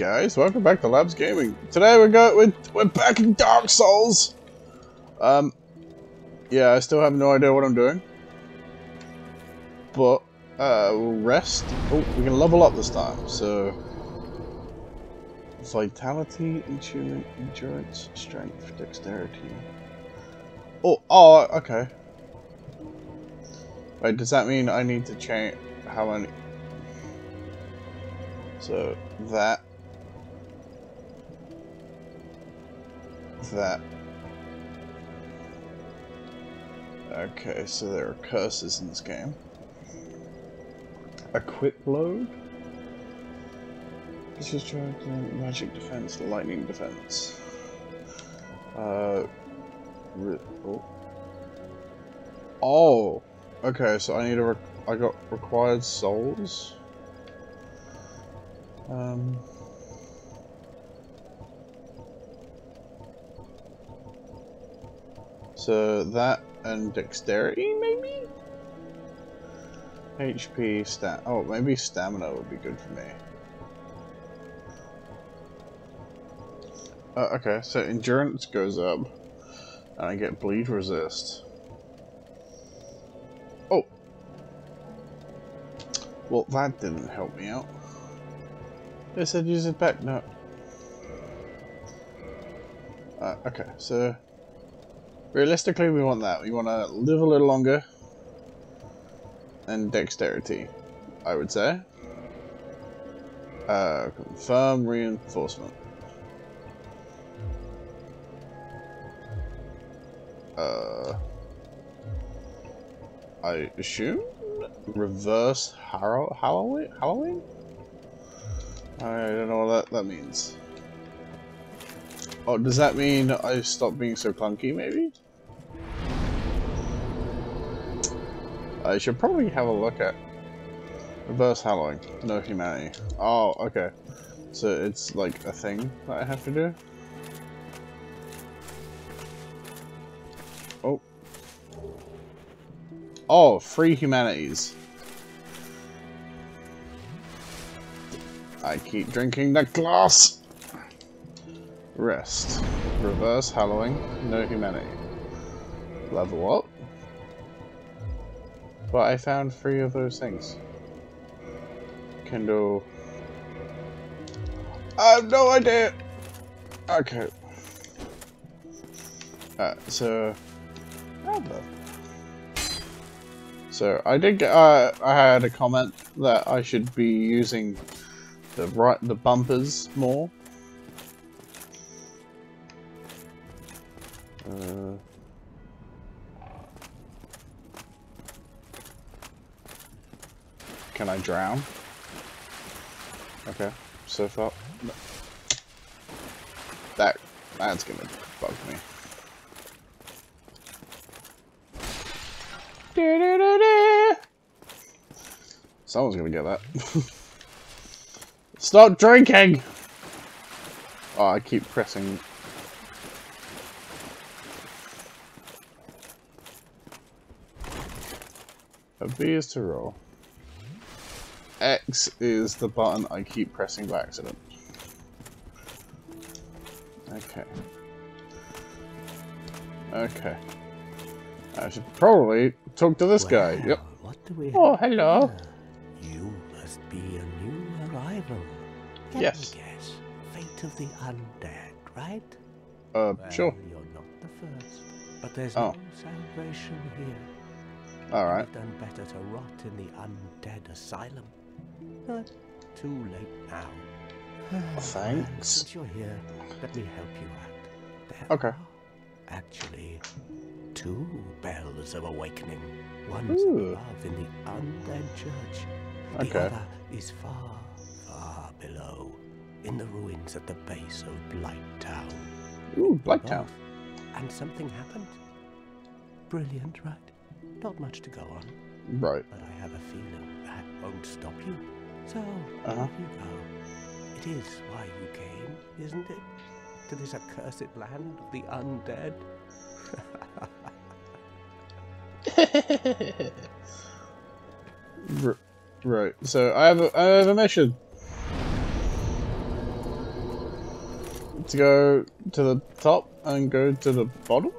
guys, welcome back to Labz Gaming. Today we got we're, we're back in Dark Souls. Um, yeah, I still have no idea what I'm doing, but uh, we'll rest. Oh, we can level up this time. So, vitality, endurance, strength, dexterity. Oh, oh, okay. Wait, does that mean I need to change how many? So that that. Okay, so there are curses in this game. Equip load? This is trying to magic defense, lightning defense. Uh, oh. oh, okay. So I need a. I got required souls. Um. So that and dexterity, maybe? HP, stat. Oh, maybe stamina would be good for me. Uh, okay, so endurance goes up, and I get bleed resist. Oh! Well, that didn't help me out. They said use it back, no. Uh, okay, so Realistically, we want that. We want to live a little longer. And dexterity, I would say. Uh, confirm reinforcement. Uh, I assume reverse? Hollowing? I don't know what that, that means. Oh, does that mean I stop being so clunky, maybe? I should probably have a look at reverse hollowing. No humanity. Oh, okay. So it's like a thing that I have to do? Oh. Oh, free humanities. I keep drinking the glass! Rest. Reverse hollowing. No humanity. Level up. But I found three of those things. Kindle. I have no idea! Okay. Uh, so... So, I did get, uh, I had a comment that I should be using the right, the bumpers more. Uh, can I drown? Okay, so far. No. That that's gonna bug me. Someone's gonna get that. Stop drinking! Oh, I keep pressing B is to roll. X is the button I keep pressing by accident. Okay. Okay. I should probably talk to this well, guy. Yep. What do we oh, hello. Here? You must be a new arrival. Let yes. Guess. Fate of the undead, right? Uh, well, sure. You're not the first, but there's oh. no salvation here. Alright. You've done better to rot in the undead asylum. But too late now. Thanks. Since you're here, let me help you out. There okay. are actually two bells of awakening. One's Ooh. above in the undead church. The Okay. other is far, far below, in the ruins at the base of Blighttown. Ooh, Blighttown. And something happened. Brilliant, right? Not much to go on. Right. But I have a feeling that won't stop you. So, Uh -huh. off you go. It is why you came, isn't it? To this accursed land of the undead? Right. So I have a, I have a mission. to go to the top and go to the bottom?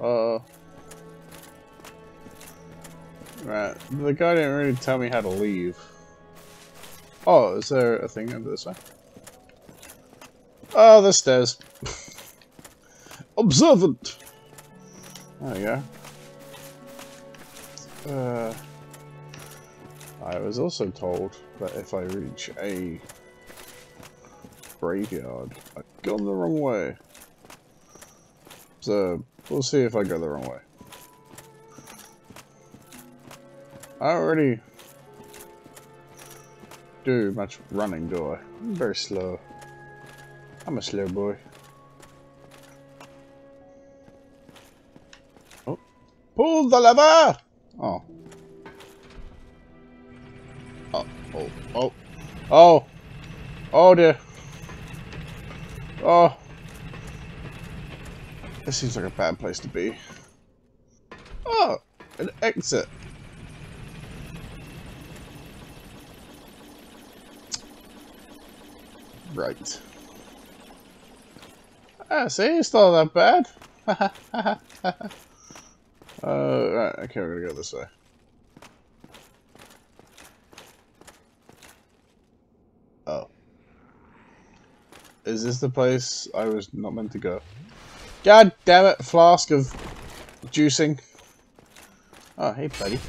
Uh... Right, the guy didn't really tell me how to leave. Oh, is there a thing over this way? Oh, the stairs. Observant! There we go. Uh, I was also told that if I reach a graveyard, I've gone the wrong way. So, we'll see if I go the wrong way. I really do much running, do I? I'm very slow. I'm a slow boy. Oh. Pull the lever! Oh. Oh, oh, oh. Oh! Oh dear. Oh. This seems like a bad place to be. Oh! An exit. Right. Ah, see, it's not that bad. uh, right, okay, we're gonna go this way. Oh. Is this the place I was not meant to go? God damn it, flask of juicing. Oh, hey, buddy.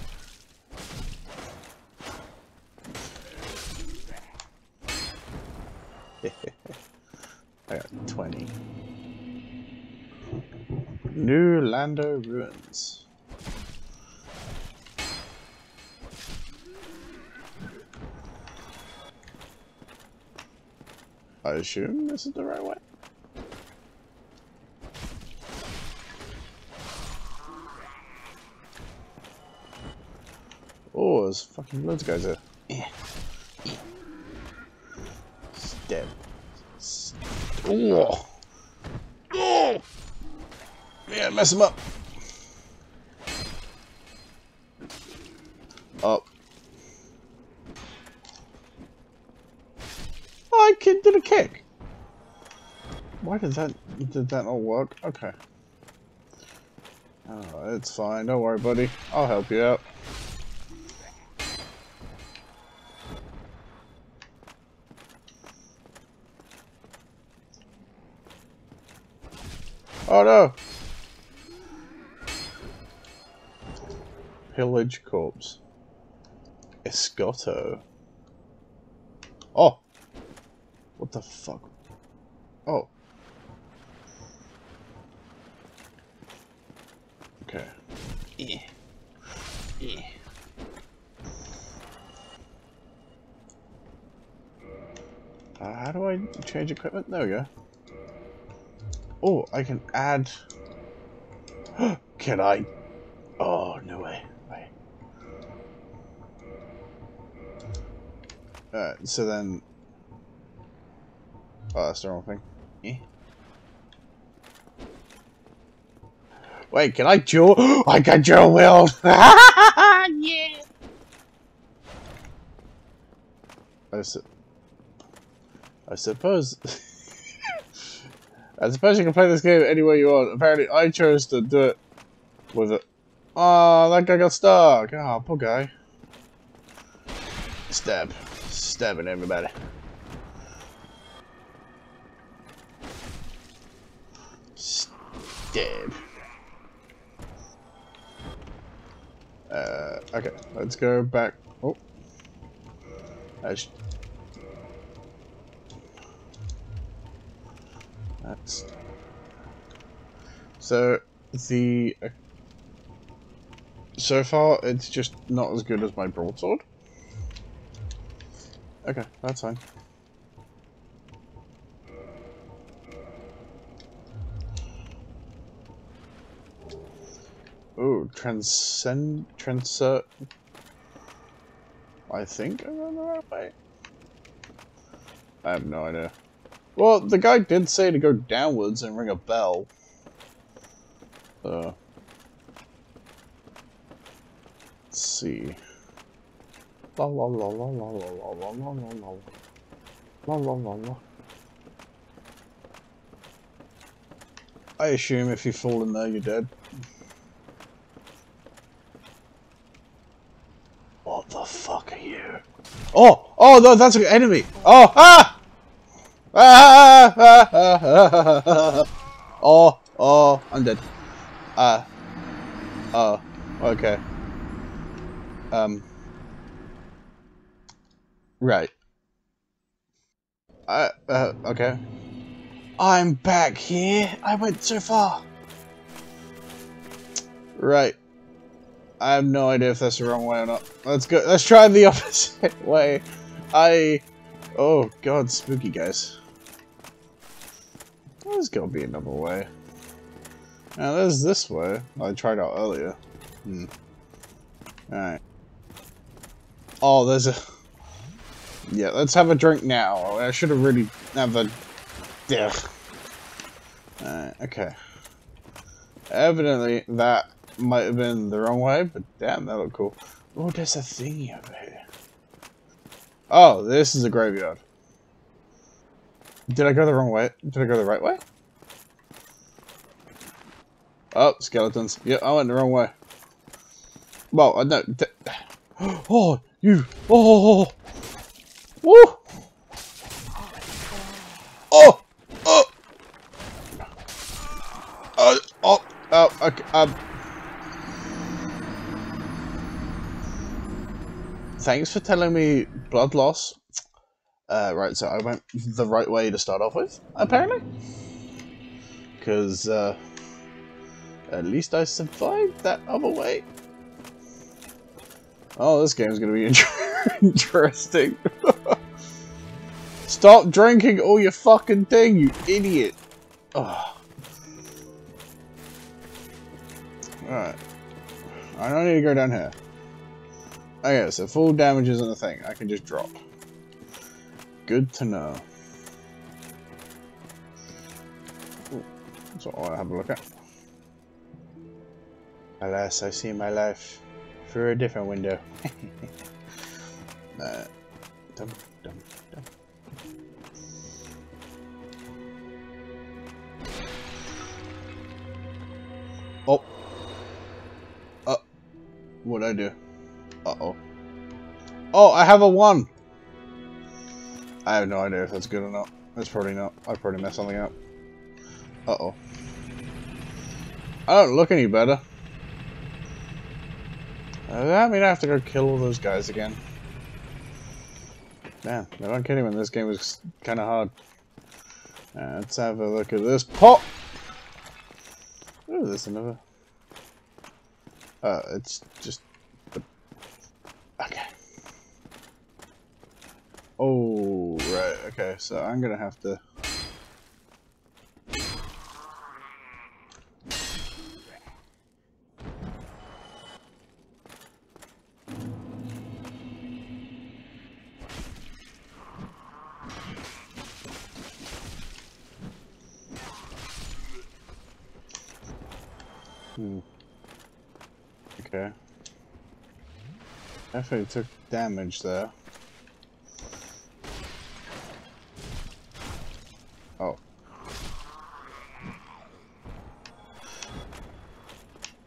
New Ruins. I assume this is the right way. Oh, there's fucking loads of guys there. Stab. Oh! Oh! Mess him up. Up. Oh, I kid did a kick. Why did that did that not work? Okay. Oh, it's fine. Don't worry, buddy. I'll help you out. Corpse. Escotto. Oh! What the fuck? Oh. Okay. Yeah. Yeah. Uh, how do I change equipment? There we go. Oh, I can add... can I? So then... Oh, that's the wrong thing. Yeah. Wait, can I dual? I can dual wield! yeah! I, su I suppose... I suppose you can play this game any way you want. Apparently, I chose to do it with it. Oh, that guy got stuck. Oh, poor guy. Stab. Stabbing everybody. Stab. Uh, okay, let's go back. Oh. That's That's so the uh, so far it's just not as good as my broadsword. Okay, that's fine. Oh, transcend transcert. I think I'm on the right way. I have no idea. Well, the guy did say to go downwards and ring a bell. Uh, let's see. La la la la la la la la la la la la la la I assume if you fall in there you're dead. What the fuck are you? Oh! Oh no, that's an enemy! Oh! Ah! Ah! ah, ah, ah, ah, ah. Oh! Oh! I'm dead. Ah. Uh, oh. Okay. Um. Right. Uh, uh, okay. I'm back here. I went so far. Right. I have no idea if that's the wrong way or not. Let's go. Let's try the opposite way. I. Oh God, spooky guys. There's gotta be another way. Now there's this way. I tried out earlier. Hmm. Alright. Oh, there's a... Yeah, let's have a drink now. I should have really have a... Yeah. Okay. Evidently, that might have been the wrong way, but damn, that looked cool. Oh, there's a thingy over here. Oh, this is a graveyard. Did I go the wrong way? Did I go the right way? Oh, skeletons. Yeah, I went the wrong way. Well, uh, I know. Oh, you. Oh. oh, oh, oh. Woo. Oh. Oh. Uh, oh. Oh. Okay. Um. Thanks for telling me blood loss. Uh, right, so I went the right way to start off with, apparently. Because, uh, at least I survived that other way. Oh, this game's gonna be interesting. Stop drinking all your fucking thing, you idiot. Oh. Alright. I don't need to go down here. Okay, so full damage isn't a thing. I can just drop. Good to know. Ooh, that's what I want to have a look at. Alas, I see my life through a different window. Oh. Uh. What'd I do? Uh-oh. Oh, I have a one! I have no idea if that's good or not. That's probably not. I probably messed something up. Uh-oh. I don't look any better. Uh, that mean I have to go kill all those guys again. Man, I'm kidding when this game was kind of hard. Uh, let's have a look at this pot. Ooh, there's another. Uh, it's just. Okay. Oh, right. Okay, so I'm gonna have to. Definitely took damage there. Oh.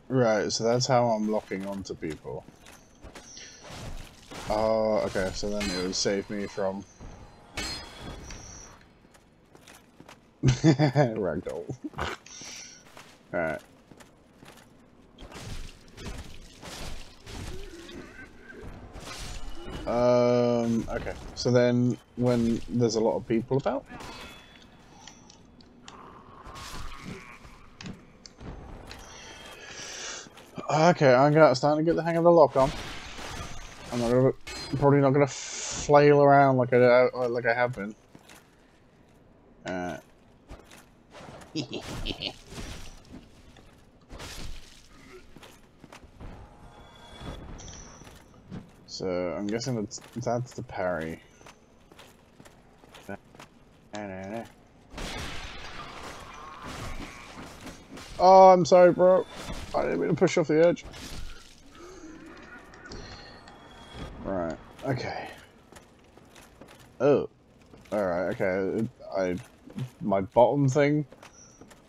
Right, so that's how I'm locking onto people. Oh, okay, so then it would save me from... Ragdoll. Alright. Um, okay, so then when there's a lot of people about? Okay, I'm starting to get the hang of the lock on. I'm not gonna, probably not gonna flail around like I like I have been. Uh. So I'm guessing that's that's the parry. Oh, I'm sorry, bro. I didn't mean to push off the edge. Right. Okay. Oh. Alright, okay. I my bottom thing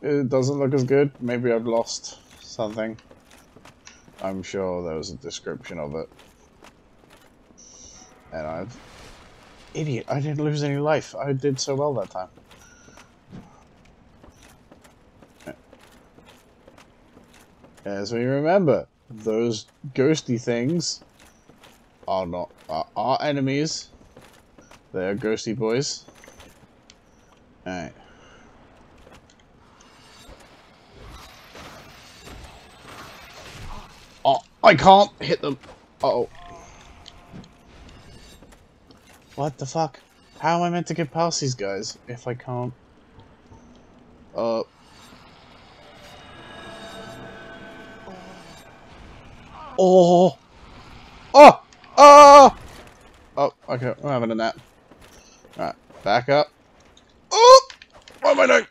it doesn't look as good. Maybe I've lost something. I'm sure there was a description of it. And I've... Idiot, I didn't lose any life. I did so well that time. As we remember, those ghosty things are not are our enemies. They are ghosty boys. Alright. Oh, I can't hit them. Uh oh. What the fuck? How am I meant to get past these guys if I can't? Uh. Oh! Oh! Oh! Oh, okay, I'm having a nap. Alright, back up. Oh! What am I doing?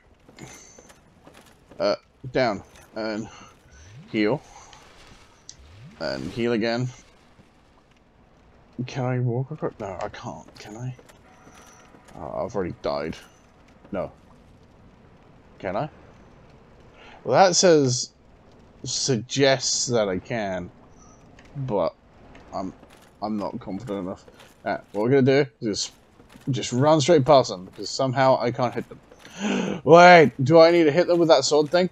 Uh, down. And heal. And heal again. Can I walk across? No, I can't. Can I? Oh, I've already died. No. Can I? Well, that says suggests that I can, but I'm I'm not confident enough. Right, what we're gonna do is just run straight past them because somehow I can't hit them. Wait, do I need to hit them with that sword thing?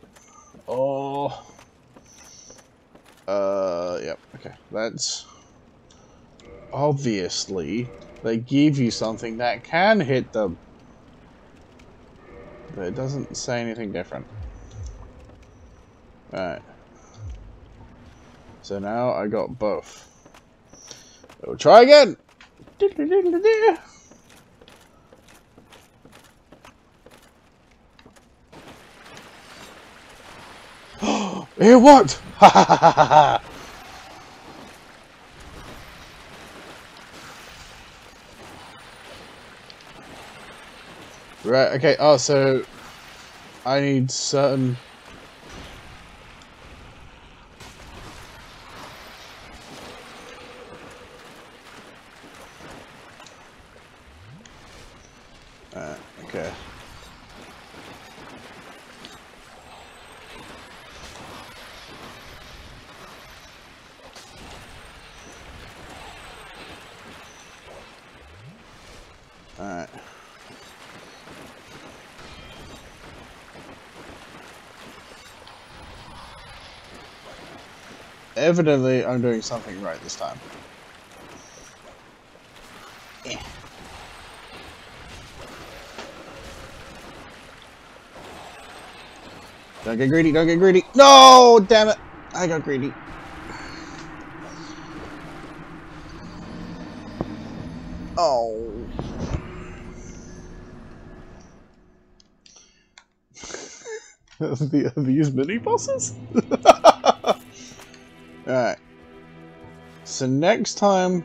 Oh. Uh, yep. Okay, that's obviously they give you something that can hit them. But it doesn't say anything different. Alright. So now I got both. We'll try again! it worked! Ha ha ha ha ha! Right, okay, oh, so I need certain... Uh, okay. Evidently, I'm doing something right this time. Don't get greedy, don't get greedy. No, damn it. I got greedy. Oh. the, these mini bosses? So next time...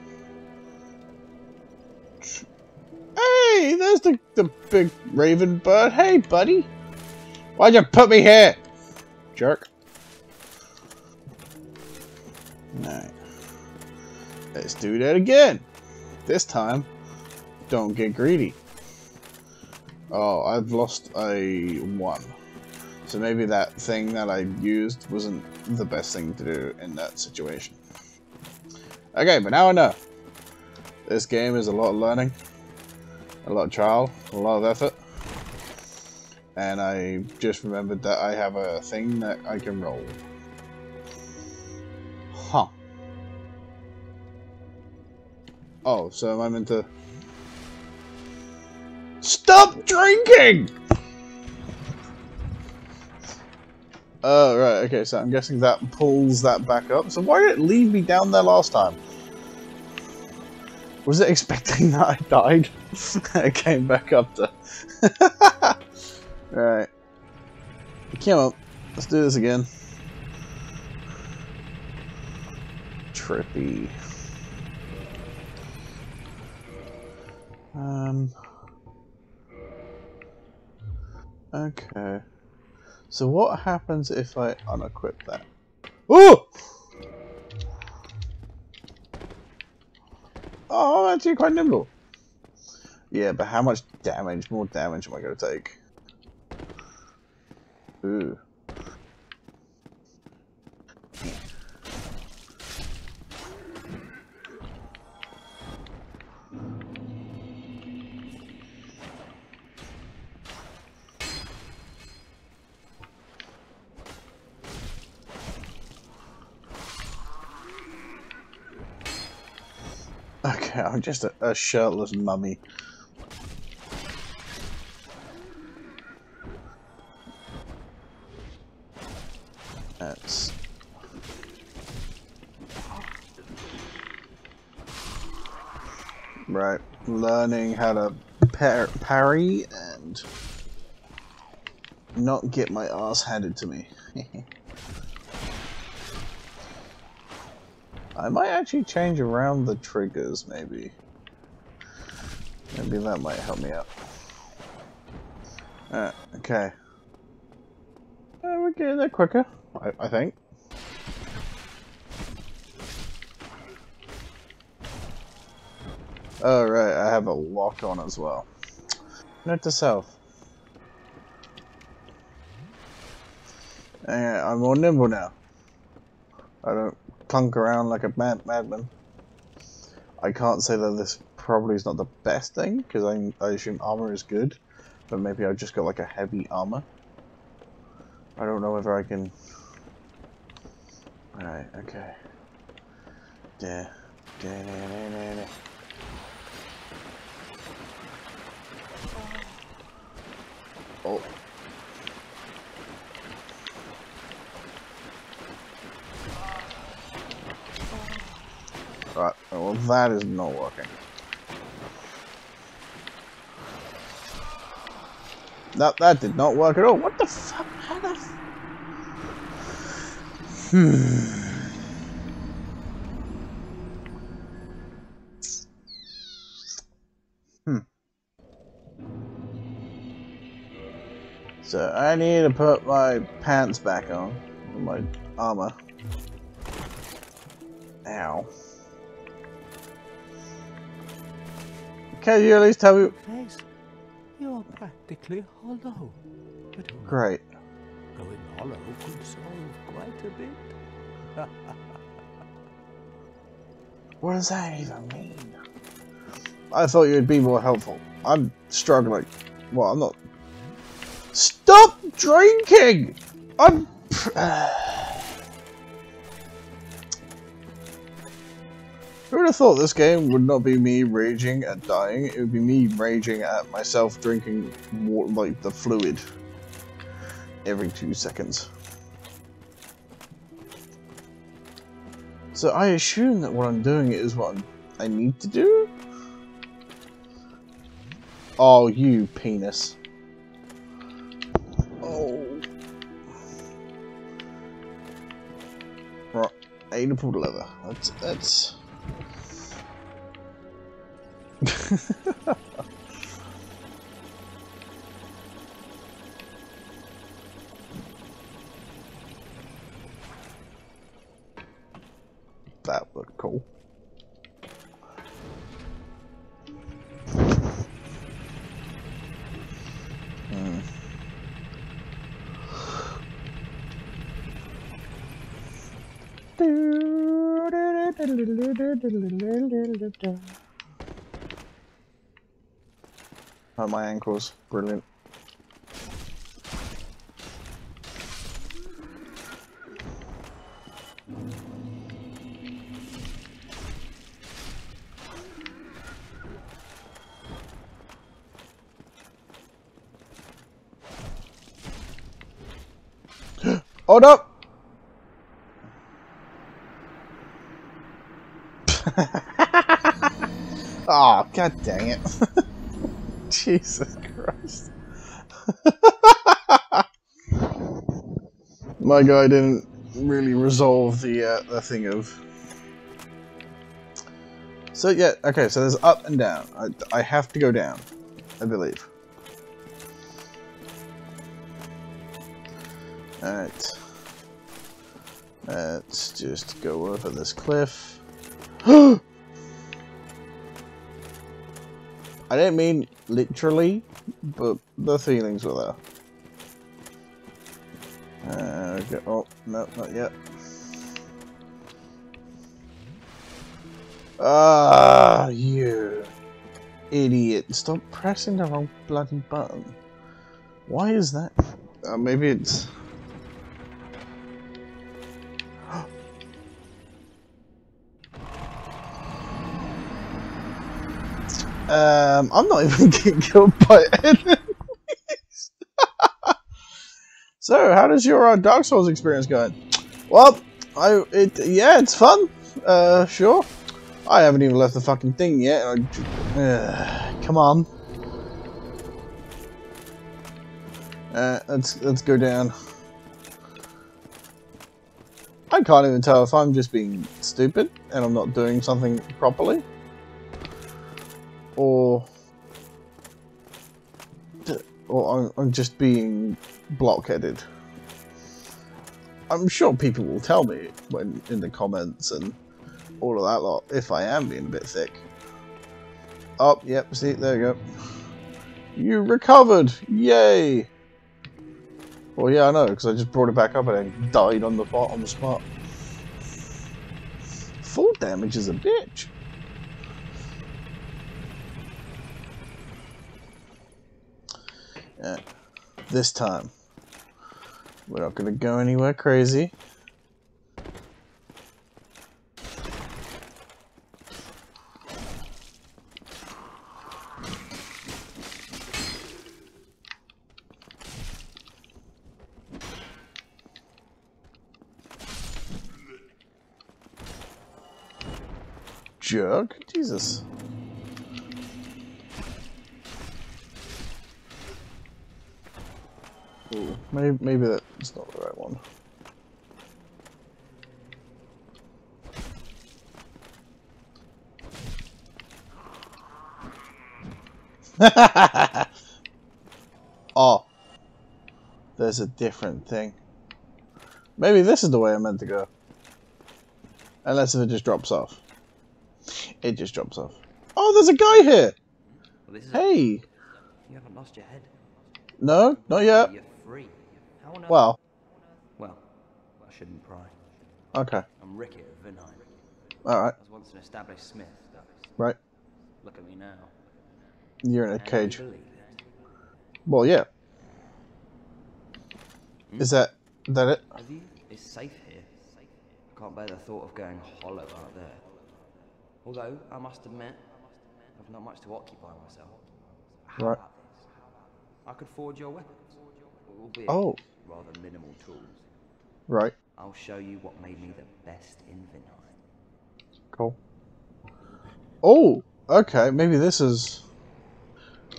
Hey, there's the, the big raven bird. Hey, buddy. Why'd you put me here? Jerk. Alright. Let's do that again. This time, don't get greedy. Oh, I've lost a one. So maybe that thing that I used wasn't the best thing to do in that situation. Okay, but now I know. This game is a lot of learning, a lot of trial, a lot of effort. And I just remembered that I have a thing that I can roll. Huh. Oh, so am I meant to... Stop drinking! Oh, right, okay, so I'm guessing that pulls that back up. So why did it leave me down there last time? Was it expecting that I died? it came back up to... right. Come on, let's do this again. Trippy. Um... Okay. So what happens if I unequip that? Oh! Oh, I'm actually quite nimble. Yeah, but how much damage, more damage am I going to take? Ooh. Okay, I'm just a, a shirtless mummy. That's right. Learning how to par parry and not get my ass handed to me. I might actually change around the triggers, maybe. Maybe that might help me out. Uh, okay. Uh, we're getting there quicker, I, I think. Oh, right, I have a lock on as well. Note to self. Uh, I'm more nimble now. I don't clunk around like a mad madman. I can't say that this probably is not the best thing, because I, I assume armor is good, but maybe I've just got like a heavy armor. I don't know whether I can... Alright, okay. Yeah. Da, da, da, da, Oh. Right, well that is not working. That that did not work at all. What the fuck? How the Hmm. So I need to put my pants back on, my armor. Ow. Can you at least tell me? Face, you're practically hollow. But Great. going hollow could solve quite a bit. What does that even mean? I thought you'd be more helpful. I'm struggling. Well, I'm not. Stop drinking! I'm. Who would have thought this game would not be me raging at dying? It would be me raging at myself drinking water, like the fluid every two seconds. So I assume that what I'm doing is what I'm, I need to do? Oh, you penis. Oh. Right, I need to pull the lever. That's, that's... that looked cool. Hmm. Oh, my ankles. Brilliant. Hold up! oh, god dang it. Jesus Christ. My guy didn't really resolve the uh, the thing of. So yeah, okay. So there's up and down. I, I have to go down, I believe. All right. Let's just go over this cliff. I didn't mean literally, but the feelings were there. Uh, okay. Oh, no, not yet. Ah, you idiot. Stop pressing the wrong bloody button. Why is that? Uh, maybe it's... um, I'm not even getting killed by enemies. so, how does your uh, Dark Souls experience going? Well, I it yeah, it's fun. Uh, sure. I haven't even left the fucking thing yet. I, uh, come on. Uh, let's let's go down. I can't even tell if I'm just being stupid and I'm not doing something properly, or or I'm, just being blockheaded. I'm sure people will tell me when in the comments and all of that lot if I am being a bit thick. Oh, yep, see, there you go. You recovered! Yay! Well, yeah, I know, because I just brought it back up and then died on the spot. On the spot. Full damage is a bitch. Yeah. This time, we're not going to go anywhere crazy. jerk. Jesus. Maybe, maybe that's not the right one. oh. There's a different thing. Maybe this is the way I'm meant to go. Unless if it just drops off. It just drops off. Oh, there's a guy here. Well, hey. A... You haven't lost your head. No, not yet. You're free. How on well. Well, I shouldn't pry. Okay. I'm Rickert of Vinheim. All right. I was once an established smith. Right. Look at me now. You're in a cage. Well, yeah. Hmm? Is that that it? Have you? It's safe here. I can't bear the thought of going hollow out there. Although, I must admit, I've not much to occupy myself. How right. about this? I could forge your weapons, albeit oh. rather minimal tools. Right. I'll show you what made me the best in Vinheim. Cool. Oh, okay. Maybe this is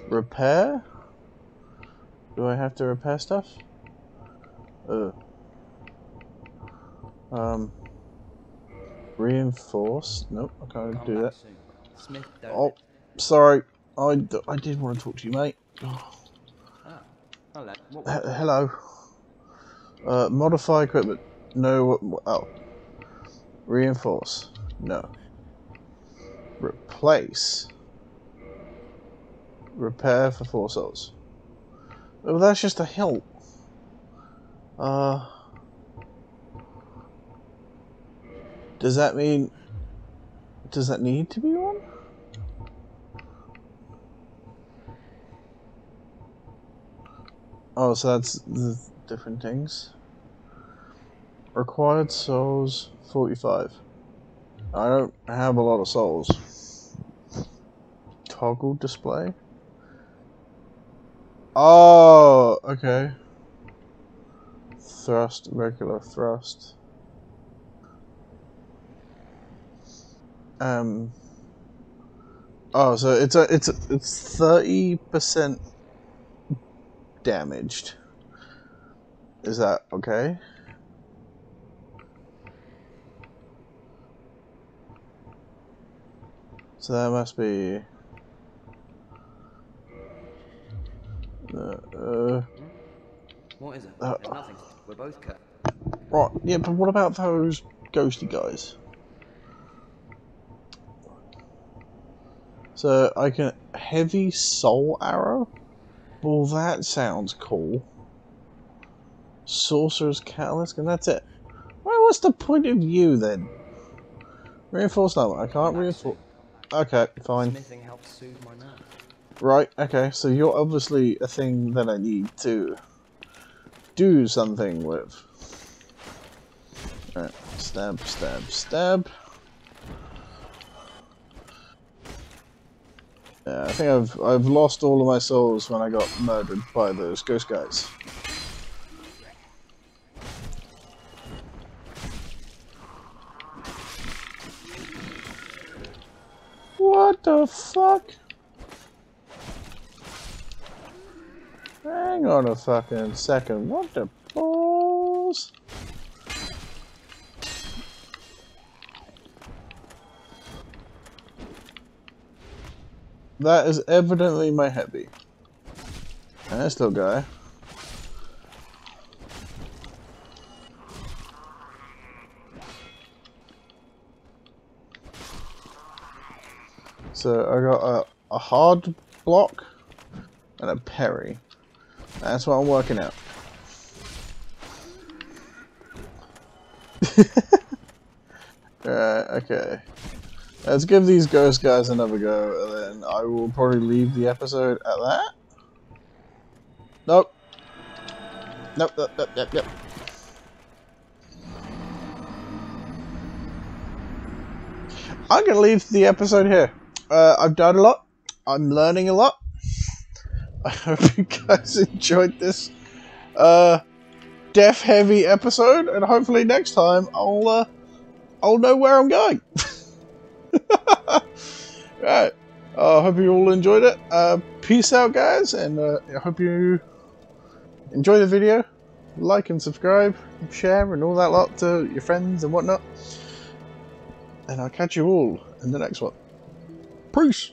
repair. Do I have to repair stuff? Uh. Um. Reinforce? Nope, I can't do that. Smith, oh, sorry. I, I did want to talk to you, mate. Oh. Hello. hello. Uh, modify equipment. No. Oh. Reinforce. No. Replace. Repair for four souls. That's just a help. Uh. Does that mean... Does that need to be Oh, so that's the different things. Required souls, 45. I don't have a lot of souls. Toggle display? Oh, okay. Thrust, regular thrust. Um. Oh, so it's a it's a, it's thirty percent damaged. Is that okay? So that must be. Uh, uh, what is it? Uh, nothing. We're both cut. Right, yeah, but what about those ghosty guys? So I can heavy soul arrow. Well, that sounds cool. Sorcerer's Catalyst, and that's it. Well, what's the point of you then? Reinforced armor. I can't reinforce. Okay, fine. Helps soothe my nerves. Right, okay, so you're obviously a thing that I need to do something with. Alright, stab, stab, stab. Yeah, I think I've I've lost all of my souls when I got murdered by those ghost guys. What the fuck? Hang on a fucking second. What the balls? That is evidently my heavy. And that still guy. So I got a, a hard block and a parry. That's what I'm working out. Alright, okay. Let's give these ghost guys another go, and then I will probably leave the episode at that. Nope. Nope, nope, nope, nope, nope. I'm gonna leave the episode here. Uh, I've done a lot. I'm learning a lot. I hope you guys enjoyed this uh, death heavy episode, and hopefully next time I'll uh, I'll know where I'm going. right. I uh, hope you all enjoyed it. Uh, peace out, guys, and uh, I hope you enjoy the video. Like and subscribe, share, and all that lot to your friends and whatnot. And I'll catch you all in the next one. Peace.